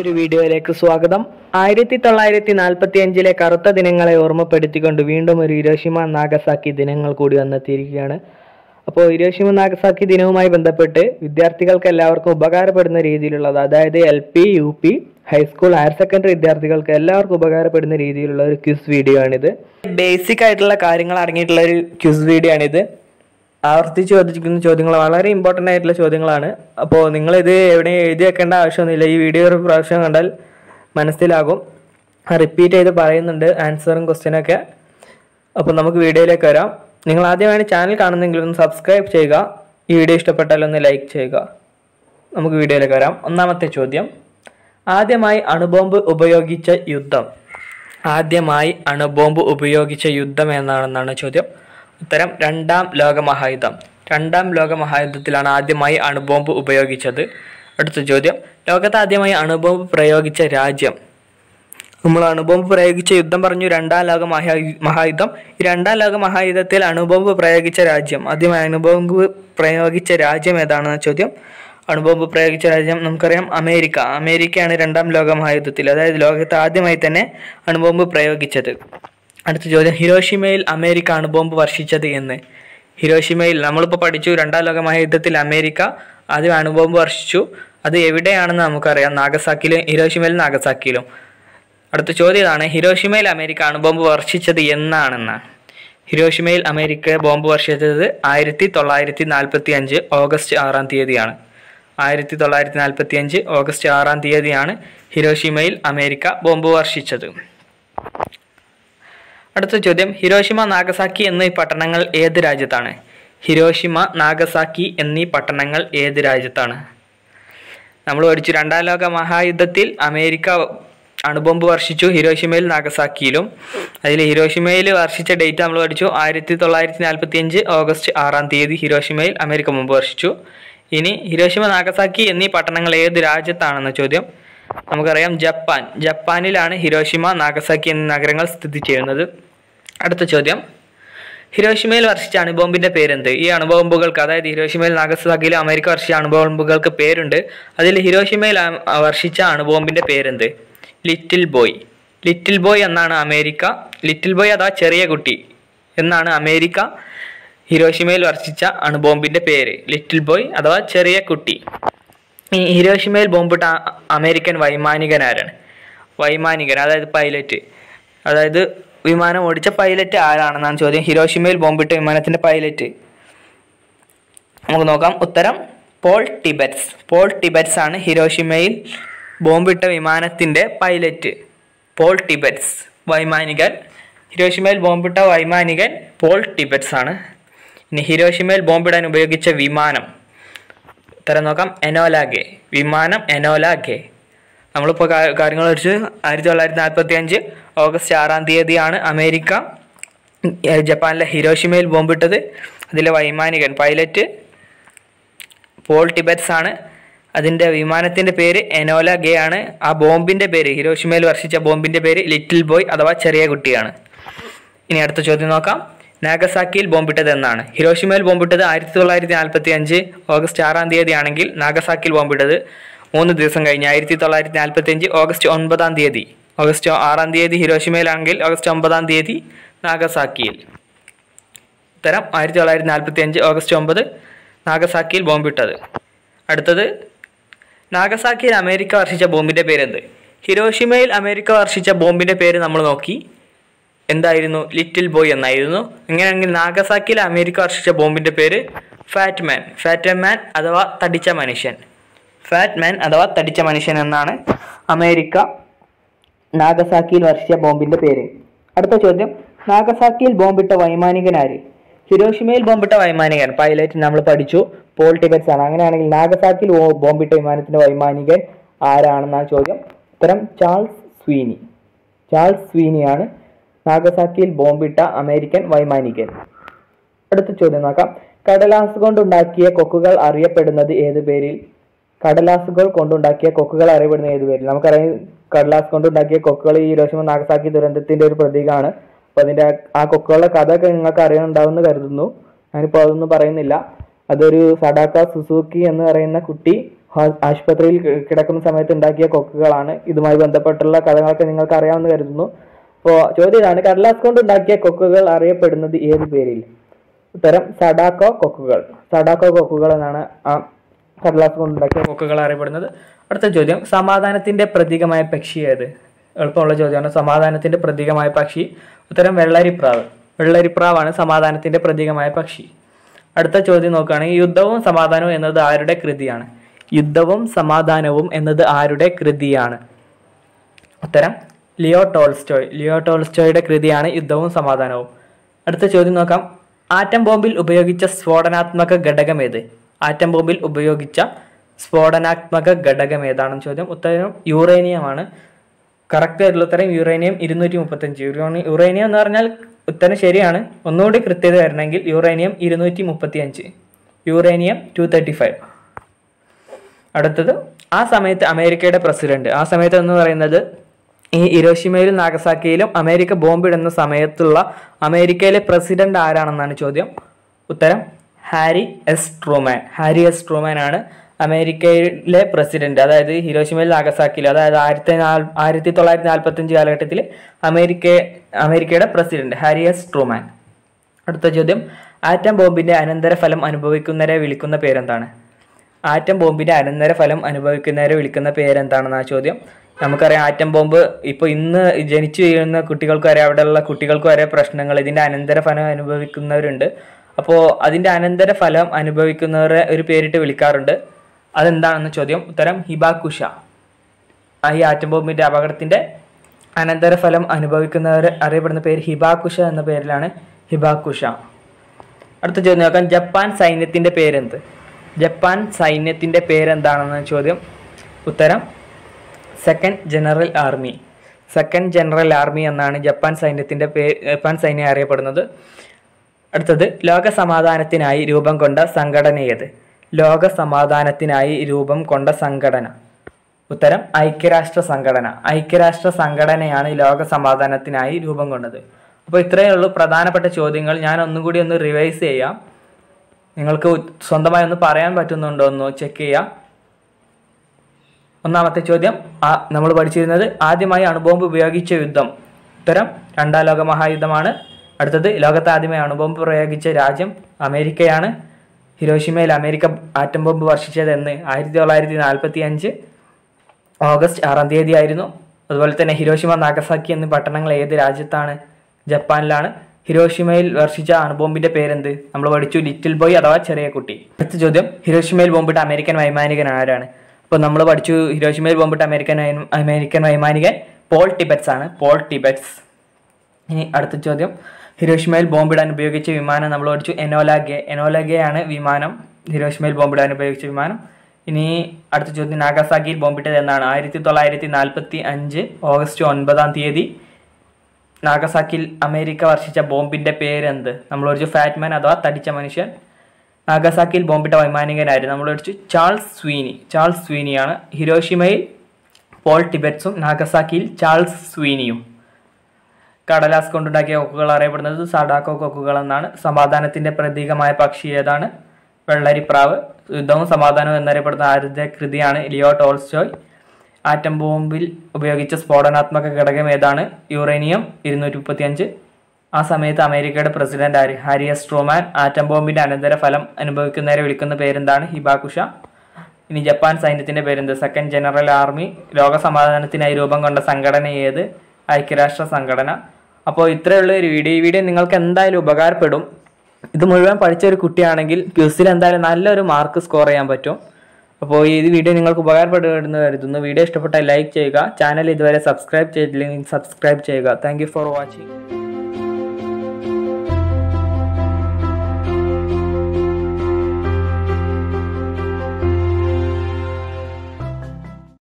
മറ്റൊരു വീഡിയോയിലേക്ക് സ്വാഗതം. ആയിരത്തി തൊള്ളായിരത്തി നാൽപ്പത്തി അഞ്ചിലെ കറുത്ത ദിനങ്ങളെ ഓർമ്മപ്പെടുത്തിക്കൊണ്ട് വീണ്ടും ഒരു ഇരോഷിമ നാഗസാക്കി ദിനങ്ങൾ കൂടി വന്നെത്തിയിരിക്കുകയാണ്. അപ്പോൾ ഇരോഷിമ നാഗസാക്കി ദിനവുമായി ബന്ധപ്പെട്ട് വിദ്യാർത്ഥികൾക്ക് എല്ലാവർക്കും ഉപകാരപ്പെടുന്ന രീതിയിലുള്ളത് അതായത് L P U P high school higher secondary വിദ്യാർത്ഥികൾക്ക് എല്ലാവർക്കും ഉപകാരപ്പെടുന്ന രീതിയിലുള്ള ഒരു ക്വിസ് വീഡിയോ ആണിത്. ബേസിക് ആയിട്ടുള്ള കാര്യങ്ങൾ അടങ്ങിയിട്ടുള്ള ഒരു ക്വിസ് വീഡിയോ ആണിത്. ആവർത്തിച്ച് ചോദിക്കുന്ന ചോദ്യങ്ങൾ വളരെ ഇമ്പോർട്ടന്റ് ആയിട്ടുള്ള ചോദ്യങ്ങളാണ്. അപ്പോൾ നിങ്ങളിത് എവിടെ എഴുതി വെക്കേണ്ട ആവശ്യമൊന്നുമില്ല. ഈ വീഡിയോ ഒരു പ്രാവശ്യം കണ്ടാൽ മനസ്സിലാകും. റിപ്പീറ്റ് ചെയ്ത് പറയുന്നുണ്ട് ആൻസറും ക്വസ്റ്റ്യനൊക്കെ അപ്പോൾ നമുക്ക് വീഡിയോയിലേക്ക് വരാം. നിങ്ങൾ ആദ്യമാണ് ചാനൽ കാണുന്നെങ്കിൽ ഒന്ന് സബ്സ്ക്രൈബ് ചെയ്യുക. ഈ വീഡിയോ ഇഷ്ടപ്പെട്ടാൽ ഒന്ന് ലൈക്ക് ചെയ്യുക. നമുക്ക് വീഡിയോയിലേക്ക് വരാം. ഒന്നാമത്തെ ചോദ്യം. ആദ്യമായി അണുബോംബ് ഉപയോഗിച്ച യുദ്ധം. ആദ്യമായി അണുബോംബ് ഉപയോഗിച്ച യുദ്ധം എന്നാണെന്നാണ് ചോദ്യം. ഉത്തരം രണ്ടാം ലോകമഹായുദ്ധം. രണ്ടാം ലോകമഹായുദ്ധത്തിലാണ് ആദ്യമായി അണുബോംബ് ഉപയോഗിച്ചത്. അടുത്ത ചോദ്യം. ലോകത്ത് ആദ്യമായി അണുബോംബ് പ്രയോഗിച്ച രാജ്യം. നമ്മൾ അണുബോംബ് പ്രയോഗിച്ച യുദ്ധം പറഞ്ഞു. രണ്ടാം ലോക മഹാ മഹായുദ്ധം. ഈ രണ്ടാം ലോക മഹായുദ്ധത്തിൽ അണുബോംബ് പ്രയോഗിച്ച രാജ്യം. ആദ്യമായി അണുബോംബ് പ്രയോഗിച്ച രാജ്യം ഏതാണെന്ന ചോദ്യം. അണുബോംബ് പ്രയോഗിച്ച രാജ്യം നമുക്കറിയാം അമേരിക്ക. അമേരിക്കയാണ് രണ്ടാം ലോക മഹായുദ്ധത്തിൽ അതായത് ലോകത്ത് ആദ്യമായി തന്നെ അണുബോംബ് പ്രയോഗിച്ചത്. അടുത്ത ചോദ്യം. ഹിരോഷിമയിൽ അമേരിക്ക അണുബോംബ് വർഷിച്ചത് എന്ന്. ഹിരോഷിമയിൽ നമ്മളിപ്പോൾ പഠിച്ചു രണ്ടാം ലോക മഹായുദ്ധത്തിൽ അമേരിക്ക ആദ്യം അണുബോംബ് വർഷിച്ചു. അത് എവിടെയാണെന്ന് നമുക്കറിയാം. നാഗസാക്കിയിലും ഹിരോഷിമയിലും നാഗസാക്കിയിലും. അടുത്ത ചോദ്യം ഇതാണ്. ഹിരോഷിമയിൽ അമേരിക്ക അണുബോംബ് വർഷിച്ചത് എന്നാണെന്നാണ് ഹിരോഷിമയിൽ അമേരിക്ക ബോംബ് വർഷിച്ചത് ആയിരത്തി തൊള്ളായിരത്തി നാൽപ്പത്തി അഞ്ച് ഓഗസ്റ്റ് ആറാം തീയതിയാണ്. ആയിരത്തി തൊള്ളായിരത്തി നാൽപ്പത്തി അഞ്ച് ഓഗസ്റ്റ് ആറാം തീയതിയാണ് ഹിരോഷിമയിൽ അമേരിക്ക ബോംബ് വർഷിച്ചത്. അടുത്ത ചോദ്യം ഹിരോഷിമ നാഗസാക്കി എന്നീ പട്ടണങ്ങൾ ഏത് രാജ്യത്താണ്? ഹിരോഷിമ നാഗസാക്കി എന്നീ പട്ടണങ്ങൾ ഏത് രാജ്യത്താണ്? നമ്മൾ പഠിച്ചു രണ്ടാം ലോക മഹായുദ്ധത്തിൽ അമേരിക്ക അണുബോംബ് വർഷിച്ചു ഹിരോഷിമയിൽ നാഗസാക്കിയിലും. അതിൽ ഹിരോഷിമയിൽ വർഷിച്ച ഡേറ്റ് നമ്മൾ പഠിച്ചു ആയിരത്തി തൊള്ളായിരത്തി നാൽപ്പത്തി അഞ്ച് ഓഗസ്റ്റ് ആറാം തീയതി ഹിരോഷിമയിൽ അമേരിക്ക മുമ്പ് വർഷിച്ചു. ഇനി ഹിരോഷിമ നാഗസാക്കി എന്നീ പട്ടണങ്ങൾ ഏത് രാജ്യത്താണെന്ന ചോദ്യം. നമുക്കറിയാം ജപ്പാൻ. ജപ്പാനിലാണ് ഹിരോഷിമ നാഗസാക്കി എന്നീ നഗരങ്ങൾ സ്ഥിതി ചെയ്യുന്നത്. അടുത്ത ചോദ്യം. ഹിരോഷിമയിൽ വർഷിച്ച അണുബോംബിന്റെ പേരെന്ത്? ഈ അണുബോംബുകൾക്ക് അതായത് ഹിരോഷിമയിൽ നാഗസാക്കിയിലെ അമേരിക്ക വർഷിച്ച അണുബോംബുകൾക്ക് പേരുണ്ട്. അതിൽ ഹിരോഷിമയിൽ വർഷിച്ച അണുബോംബിന്റെ പേരെന്ത്? Little boy. ലിറ്റിൽ ബോയ് എന്നാണ് അമേരിക്ക. ലിറ്റിൽ ബോയ് അതാ ചെറിയ കുട്ടി എന്നാണ് അമേരിക്ക ഹിരോഷിമയിൽ വർഷിച്ച അണുബോംബിന്റെ പേര്. ലിറ്റിൽ ബോയ് അഥവാ ചെറിയ കുട്ടി. ഈ ഹിരോഷിമയിൽ ബോംബിട്ട അമേരിക്കൻ വൈമാനികനാരാണ്. വൈമാനികൻ അതായത് പൈലറ്റ്. അതായത് വിമാനം ഓടിച്ച പൈലറ്റ് ആരാണെന്നാണ് ചോദ്യം. ഹിരോഷിമയിൽ ബോംബിട്ട വിമാനത്തിന്റെ പൈലറ്റ്. നമുക്ക് നോക്കാം. ഉത്തരം പോൾ ടിബറ്റ്സ്. പോൾ ടിബറ്റ്സ് ആണ് ഹിരോഷിമയിൽ ബോംബിട്ട വിമാനത്തിന്റെ പൈലറ്റ്. പോൾ ടിബറ്റ്സ് വൈമാനികൻ. ഹിരോഷിമയിൽ ബോംബിട്ട വൈമാനികൻ പോൾ ടിബറ്റ്സ് ആണ്. ഇനി ഹിരോഷിമയിൽ ബോംബിടാൻ ഉപയോഗിച്ച വിമാനം. ഉത്തരം നോക്കാം. എനോലാഗെ വിമാനം എനോലാഗെ നമ്മളിപ്പോൾ കാര്യങ്ങൾ വെച്ച് ആയിരത്തി തൊള്ളായിരത്തി നാൽപ്പത്തി അഞ്ച് ഓഗസ്റ്റ് ആറാം തീയതിയാണ് അമേരിക്ക ജപ്പാനിലെ ഹിരോഷിമയിൽ ബോംബിട്ടത്. അതിലെ വൈമാനികൻ പൈലറ്റ് പോൾ ടിബറ്റ്സ് ആണ് അതിന്റെ വിമാനത്തിന്റെ പേര് എനോല ഗേ ആണ്. ആ ബോംബിന്റെ പേര് ഹിരോഷിമയിൽ വർഷിച്ച ബോംബിന്റെ പേര് ലിറ്റിൽ ബോയ് അഥവാ ചെറിയ കുട്ടിയാണ്. ഇനി അടുത്ത ചോദ്യം നോക്കാം. നാഗസാക്കിയിൽ ബോംബിട്ടത് എന്നാണ് ഹിരോഷിമയിൽ ബോംബിട്ടത് ആയിരത്തി തൊള്ളായിരത്തി നാൽപ്പത്തി അഞ്ച് ഓഗസ്റ്റ് ആറാം തീയതി ആണെങ്കിൽ നാഗസാക്കിയിൽ ബോംബിട്ടത് മൂന്ന് ദിവസം കഴിഞ്ഞ്. ആയിരത്തി തൊള്ളായിരത്തി നാൽപ്പത്തി അഞ്ച് ഓഗസ്റ്റ് ഒൻപതാം തീയതി. ഓഗസ്റ്റ് ആറാം തീയതി ഹിരോഷിമയിലാണെങ്കിൽ ഓഗസ്റ്റ് ഒമ്പതാം തീയതി നാഗസാക്കിയിൽ. ഉത്തരം ആയിരത്തി തൊള്ളായിരത്തി നാൽപ്പത്തി അഞ്ച് ഓഗസ്റ്റ് ഒമ്പത് നാഗസാക്കിയിൽ ബോംബിട്ടത്. അടുത്തത് നാഗസാക്കിയിൽ അമേരിക്ക വർഷിച്ച ബോംബിന്റെ പേരെന്ത്? ഹിരോഷിമയിൽ അമേരിക്ക വർഷിച്ച ബോംബിന്റെ പേര് നമ്മൾ നോക്കി. എന്തായിരുന്നു? ലിറ്റിൽ ബോയ് എന്നായിരുന്നു. ഇങ്ങനെയാണെങ്കിൽ നാഗസാക്കിയിൽ അമേരിക്ക വർഷിച്ച ബോംബിന്റെ പേര് ഫാറ്റ് മാൻ ഫാറ്റ് മാൻ അഥവാ തടിച്ച മനുഷ്യൻ. ഫാറ്റ് മാൻ അഥവാ തടിച്ച മനുഷ്യൻ എന്നാണ് അമേരിക്ക നാഗസാക്കിയിൽ വർഷിച്ച ബോംബിന്റെ പേര്. അടുത്ത ചോദ്യം. നാഗസാക്കിയിൽ ബോംബിട്ട വൈമാനികനാര് ഹിരോഷിമയിൽ ബോംബിട്ട വൈമാനികൻ. പൈലറ്റ് നമ്മൾ പഠിച്ചു. പോൾ ടിബറ്റ്സ് ആണ്. അങ്ങനെയാണെങ്കിൽ നാഗസാക്കിയിൽ ബോ- ബോംബിട്ട വിമാനത്തിന്റെ വൈമാനികൻ ആരാണെന്നാണ് ചോദ്യം. ഉത്തരം ചാൾസ് സ്വീനി. ചാൾസ് സ്വീനിയാണ് നാഗസാക്കിയിൽ ബോംബിട്ട അമേരിക്കൻ വൈമാനികൻ. അടുത്ത ചോദ്യം നോക്കാം. കടലാസ് കൊണ്ടുണ്ടാക്കിയ കൊക്കുകൾ അറിയപ്പെടുന്നത് ഏത് പേരിൽ? കടലാസുകൾ കൊണ്ടുണ്ടാക്കിയ കൊക്കുകൾ അറിയപ്പെടുന്നത് ഏത് പേരിൽ? നമുക്കറിയാം കടലാസ് കൊണ്ടുണ്ടാക്കിയ കൊക്കുകൾ ഈ ഹിരോഷിമ നാഗസാക്കി ദുരന്തത്തിന്റെ ഒരു പ്രതീകമാണ് അപ്പൊ അതിന്റെ ആ- കൊക്കുകളുടെ കഥ ഒക്കെ നിങ്ങൾക്ക് അറിയാനുണ്ടാവുമെന്ന് കരുതുന്നു. ഞാനിപ്പോൾ അതൊന്നും പറയുന്നില്ല. അതൊരു സഡാക്ക സുസൂക്കി എന്ന് പറയുന്ന കുട്ടി ആശുപത്രിയിൽ കിടക്കുന്ന സമയത്ത് ഉണ്ടാക്കിയ കൊക്കുകളാണ്. ഇതുമായി ബന്ധപ്പെട്ടുള്ള കഥകളൊക്കെ നിങ്ങൾക്ക് അറിയാമെന്ന് കരുതുന്നു. അപ്പോൾ ചോദ്യം ഇതാണ് കടലാസ് കൊണ്ട് ഉണ്ടാക്കിയ കൊക്കുകൾ അറിയപ്പെടുന്നത് ഏത് പേരിൽ? ഉത്തരം സഡാക്കോ കൊക്കുകൾ. സഡാക്കോ കൊക്കുകൾ എന്നാണ് ആ കടലാസ് കൊണ്ട് ഉണ്ടാക്കിയ കൊക്കുകൾ അറിയപ്പെടുന്നത്. അടുത്ത ചോദ്യം സമാധാനത്തിന്റെ പ്രതീകമായ പക്ഷി ഏത്? എളുപ്പമുള്ള ചോദ്യമാണ് സമാധാനത്തിന്റെ പ്രതീകമായ പക്ഷി. ഉത്തരം വെള്ളരിപ്രാവ്. വെള്ളരിപ്രാവാണ് സമാധാനത്തിന്റെ പ്രതീകമായ പക്ഷി. അടുത്ത ചോദ്യം നോക്കുകയാണെങ്കിൽ യുദ്ധവും സമാധാനവും എന്നത് ആരുടെ കൃതിയാണ്? യുദ്ധവും സമാധാനവും എന്നത് ആരുടെ കൃതിയാണ്? ഉത്തരം ലിയോ ടോൾസ്റ്റോയ്. ലിയോ ടോൾസ്റ്റോയുടെ കൃതിയാണ് യുദ്ധവും സമാധാനവും. അടുത്ത ചോദ്യം നോക്കാം. ആറ്റം ബോംബിൽ ഉപയോഗിച്ച സ്ഫോടനാത്മക ഘടകം ഏത്? ആറ്റം ബോംബിൽ ഉപയോഗിച്ച സ്ഫോടനാത്മക ഘടകം ഏതാണെന്ന് ചോദ്യം. ഉത്തരം യുറേനിയമാണ് കറക്റ്റ് ആയിട്ടുള്ള ഉത്തരം യുറേനിയം ഇരുന്നൂറ്റി മുപ്പത്തഞ്ച് യുറേനി യുറേനിയം എന്ന് പറഞ്ഞാൽ ഉത്തരം ശരിയാണ്. ഒന്നുകൂടി കൃത്യത വരണമെങ്കിൽ യുറേനിയം ഇരുന്നൂറ്റി മുപ്പത്തി അഞ്ച് യുറേനിയം ടു തേർട്ടി ഫൈവ് അടുത്തത് ആ സമയത്ത് അമേരിക്കയുടെ പ്രസിഡന്റ്. ആ സമയത്ത് എന്ന് പറയുന്നത് ഈ ഇരോഷിമയിലും നാഗസാക്കിയിലും അമേരിക്ക ബോംബിടുന്ന സമയത്തുള്ള അമേരിക്കയിലെ പ്രസിഡന്റ് ആരാണെന്നാണ് ചോദ്യം? ഉത്തരം Harry S. Truman. Harry S. Truman ആണ് അമേരിക്കയിലെ പ്രസിഡന്റ്. അതായത് ഹിരോഷിമയിൽ നാഗസാക്കിയിൽ അതായത് ആയിരത്തി നാല് ആയിരത്തി തൊള്ളായിരത്തി നാൽപ്പത്തഞ്ച് കാലഘട്ടത്തിൽ അമേരിക്ക അമേരിക്കയുടെ പ്രസിഡന്റ് ഹാരി എസ്. ട്രൂമാൻ. അടുത്ത ചോദ്യം ആറ്റം ബോംബിന്റെ അനന്തരഫലം അനുഭവിക്കുന്നവരെ വിളിക്കുന്ന പേരെന്താണ്? ആറ്റം ബോംബിന്റെ അനന്തരഫലം അനുഭവിക്കുന്നവരെ വിളിക്കുന്ന പേരെന്താണെന്നാണ് ചോദ്യം. നമുക്കറിയാം ആറ്റം ബോംബ് ഇപ്പോൾ ഇന്ന് ജനിച്ചു വീഴുന്ന കുട്ടികൾക്ക് വരെ അവിടെയുള്ള കുട്ടികൾക്ക് വരെ പ്രശ്നങ്ങൾ. ഇതിന്റെ അനന്തരഫലം അനുഭവിക്കുന്നവരുണ്ട്. അപ്പോൾ അതിന്റെ അനന്തരഫലം അനുഭവിക്കുന്നവരെ ഒരു പേരിട്ട് വിളിക്കാറുണ്ട്. അതെന്താണെന്ന് ചോദ്യം. ഉത്തരം ഹിബാകുഷ ആ ഈ ആറ്റം ബോംബിന്റെ അപകടത്തിന്റെ അനന്തരഫലം അനുഭവിക്കുന്നവർ അറിയപ്പെടുന്ന പേര് ഹിബാകുഷ എന്ന പേരിലാണ് ഹിബാകുഷ അടുത്ത ചോദ്യം നോക്കാം. ജപ്പാൻ സൈന്യത്തിന്റെ പേരെന്ത്? ജപ്പാൻ സൈന്യത്തിന്റെ പേരെന്താണെന്ന് ചോദ്യം. ഉത്തരം second general army. Second general army എന്നാണ് ജപ്പാൻ സൈന്യത്തിന്റെ പേര് ജപ്പാൻ സൈന്യം അറിയപ്പെടുന്നത്. അടുത്തത് ലോക സമാധാനത്തിനായി രൂപം കൊണ്ട സംഘടന ഏത്? ലോക സമാധാനത്തിനായി രൂപം കൊണ്ട സംഘടന. ഉത്തരം ഐക്യരാഷ്ട്ര സംഘടന. ഐക്യരാഷ്ട്ര സംഘടനയാണ് ലോക സമാധാനത്തിനായി രൂപം കൊണ്ടത്. അപ്പോൾ ഇത്രയേ ഉള്ളൂ. പ്രധാനപ്പെട്ട ചോദ്യങ്ങൾ ഞാൻ ഒന്നുകൂടി ഒന്ന് റിവൈസ് ചെയ്യാം. നിങ്ങൾക്ക് സ്വന്തമായി ഒന്ന് പറയാൻ പറ്റുന്നുണ്ടോ എന്ന് ചെക്ക് ചെയ്യാം. ഒന്നാമത്തെ ചോദ്യം. നമ്മൾ പഠിച്ചിരുന്നത് ആദ്യമായി അണുബോംബ് ഉപയോഗിച്ച യുദ്ധം. ഉത്തരം രണ്ടാം ലോക മഹായുദ്ധമാണ്. അടുത്തത് ലോകത്ത് ആദ്യമായി അണുബോംബ് പ്രയോഗിച്ച രാജ്യം അമേരിക്കയാണ്. ഹിരോഷിമയിൽ അമേരിക്ക ആറ്റം ബോംബ് വർഷിച്ചത് എന്ന് ആയിരത്തി തൊള്ളായിരത്തി നാൽപ്പത്തി അഞ്ച് ഓഗസ്റ്റ് ആറാം തീയതി ആയിരുന്നു അതുപോലെ തന്നെ ഹിരോഷിമ നാഗസാക്കി എന്നീ പട്ടണങ്ങൾ ഏത് രാജ്യത്താണ്? ജപ്പാനിലാണ്. ഹിരോഷിമയിൽ വർഷിച്ച അണുബോംബിന്റെ പേരെന്ത്? നമ്മൾ പഠിച്ചു ലിറ്റിൽ ബോയ് അഥവാ ചെറിയ കുട്ടി. അടുത്ത ചോദ്യം ഹിരോഷിമയിൽ ബോംബിട്ട അമേരിക്കൻ വൈമാനികൻ ആരാണ്? അപ്പോൾ നമ്മൾ പഠിച്ചു ഹിരോഷിമയിൽ പോകുമ്പോൾ അമേരിക്കൻ അമേരിക്കൻ വൈമാനികൻ പോൾ ടിബറ്റ്സ് ആണ് പോൾ ടിബറ്റ്സ്. ഇനി അടുത്ത ചോദ്യം. ഹിരോഷിമയിൽ ബോംബിടാൻ ഉപയോഗിച്ച വിമാനം നമ്മൾ പഠിച്ചു എനോലാഗെ ആണ് വിമാനം. ഹിരോഷിമയിൽ ബോംബിടാൻ ഉപയോഗിച്ച വിമാനം. ഇനി അടുത്ത ചോദ്യം. നാഗസാക്കിയിൽ ബോംബിട്ടത് എന്നാണ്. ആയിരത്തി തൊള്ളായിരത്തി നാൽപ്പത്തി അഞ്ച് ഓഗസ്റ്റ് ഒൻപതാം തീയതി നാഗസാക്കിയിൽ അമേരിക്ക വർഷിച്ച ബോംബിന്റെ പേരെന്ത്? നമ്മൾ പഠിച്ചു ഫാറ്റ്മാൻ അഥവാ തടിച്ച മനുഷ്യൻ. നാഗസാക്കിയിൽ ബോംബിട്ട വൈമാനികനായിരുന്നു. നമ്മൾ പഠിച്ചു ചാൾസ് സ്വീനി. ചാൾസ് സ്വീനിയാണ്. ഹിരോഷിമയിൽ പോൾ ടിബറ്റ്സും നാഗസാക്കിയിൽ ചാൾസ് സ്വീനിയും. കടലാസ് കൊണ്ടുണ്ടാക്കിയ കൊക്കുകൾ അറിയപ്പെടുന്നത്. സഡാക്കോ കൊക്കുകൾ എന്നാണ് സമാധാനത്തിന്റെ പ്രതീകമായ പക്ഷി ഏതാണ്? വെള്ളരിപ്രാവ്. യുദ്ധവും സമാധാനവും എന്നറിയപ്പെടുന്ന ആദ്യത്തെ കൃതിയാണ് ലിയോ ടോൾസ്റ്റോയ്. ആറ്റം ബോംബിൽ ഉപയോഗിച്ച സ്ഫോടനാത്മക ഘടകം ഏതാണ്? യുറേനിയം ഇരുന്നൂറ്റി മുപ്പത്തി അഞ്ച് ആ സമയത്ത് അമേരിക്കയുടെ പ്രസിഡന്റ് ആര്? ഹാരി എസ് ട്രൂമാൻ ആറ്റം ബോംബിന്റെ അനന്തരഫലം അനുഭവിക്കുന്നവരെ വിളിക്കുന്ന പേരെന്താണ്? ഹിബാകുഷ. ഇനി ജപ്പാൻ സൈന്യത്തിന്റെ പേരെന്ത്? Second general army. ലോക സമാധാനത്തിനായി രൂപം കൊണ്ട സംഘടന ഏത്? ഐക്യരാഷ്ട്ര സംഘടന. അപ്പോൾ ഇത്രയുള്ള ഒരു വീഡിയോ. ഈ വീഡിയോ നിങ്ങൾക്ക് എന്തായാലും ഉപകാരപ്പെടും. ഇത് മുഴുവൻ പഠിച്ച ഒരു കുട്ടിയാണെങ്കിൽ ക്യൂസിൽ എന്തായാലും നല്ലൊരു മാർക്ക് സ്കോർ ചെയ്യാൻ പറ്റും. അപ്പോൾ ഈ വീഡിയോ നിങ്ങൾക്ക് ഉപകാരപ്പെടുമെന്ന് കരുതുന്നു. വീഡിയോ ഇഷ്ടപ്പെട്ടാൽ ലൈക്ക് ചെയ്യുക. ചാനൽ ഇതുവരെ സബ്സ്ക്രൈബ് ചെയ്തില്ലെങ്കിൽ സബ്സ്ക്രൈബ് ചെയ്യുക. Thank for watching.